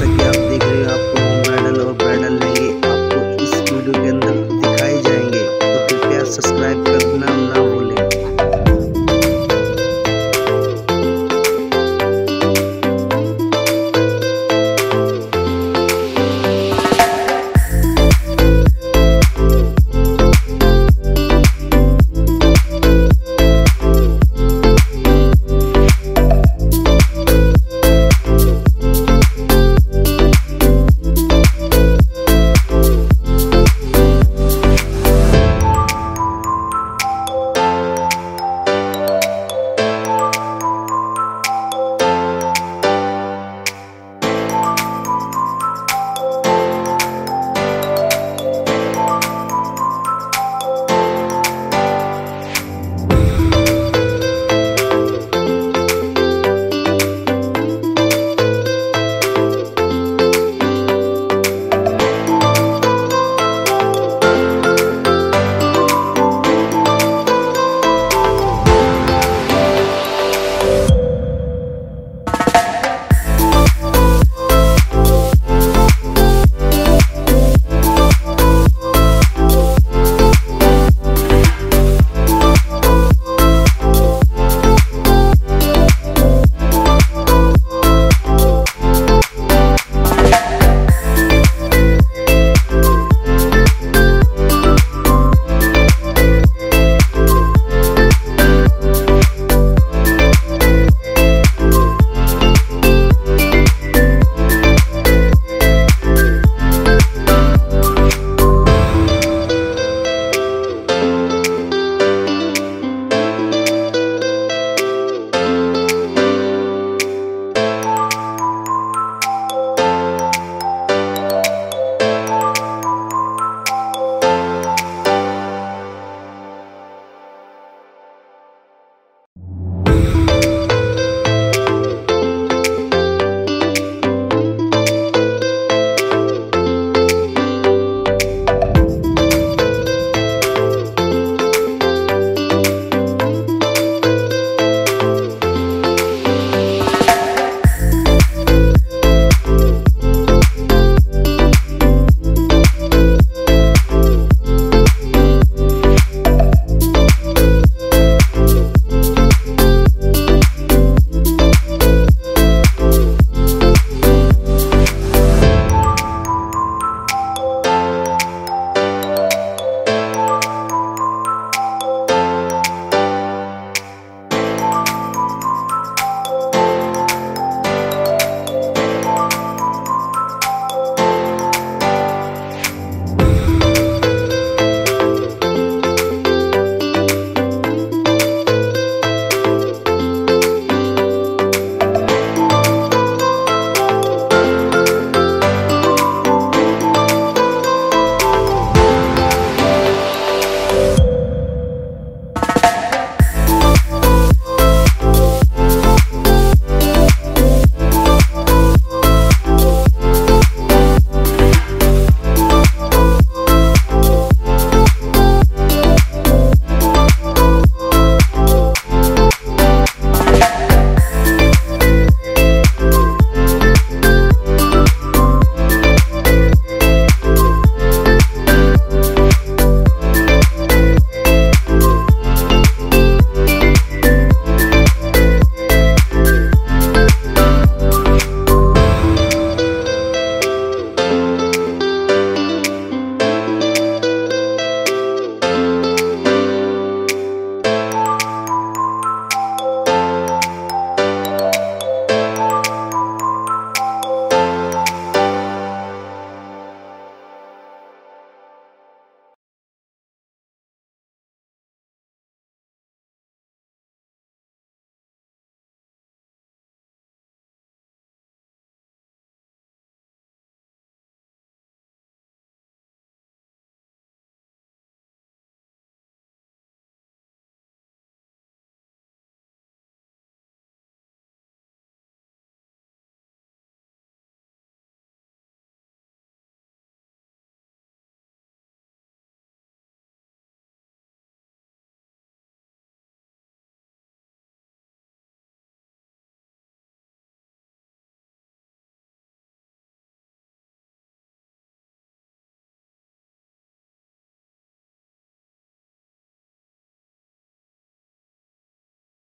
again.